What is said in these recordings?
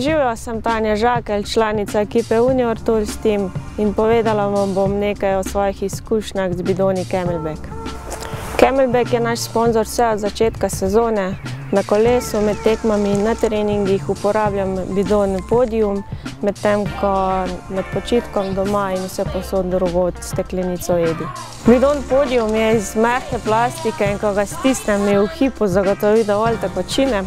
Živijo sem Tanja Žakelj, članica ekipe Unior Tools Team in povedala vam bom nekaj o svojih izkušnjah z bidoni Camelback. Camelback je naš sponzor vse od začetka sezone. Na kolesu, med tekmami in na treningih uporabljam bidon Podium, medtem ko med počitkom doma in vse posod drugod steklenico Edi. Bidon Podium je iz mehke plastike in ko ga stisnem, mi v hipu zagotovi dovolj tekočine.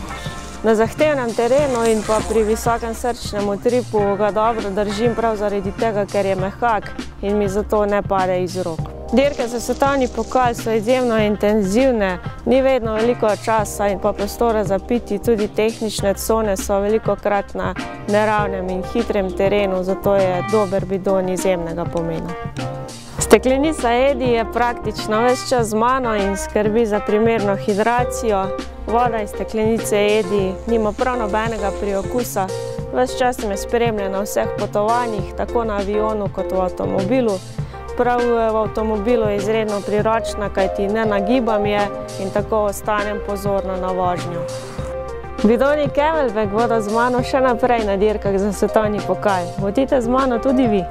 Na zahtevnem terenu in pa pri visokem srčnem utripu ga dobro držim prav zaradi tega, ker je mehak in mi zato ne pade iz rok. Dirke za svetovni pokal so izjemno intenzivne, ni vedno veliko časa in pa prostora za piti, tudi tehnične cone so veliko krat na neravnem in hitrem terenu, zato je dober bidon izjemnega pomena. Steklenica Edi je praktično ves čas z mano in skrbi za primerno hidracijo. Voda iz steklenice Edi nima prav nobenega priokusa. Ves čas me spremlja na vseh potovanjih, tako na avionu kot v avtomobilu. Prav v avtomobilu je izredno priročna, kajti ne nagibam je in tako ostanem pozorno na vožnjo. Bidoni Camelback bodo z mano še naprej na dirkah za svetovni pokal. Bodite z mano tudi vi!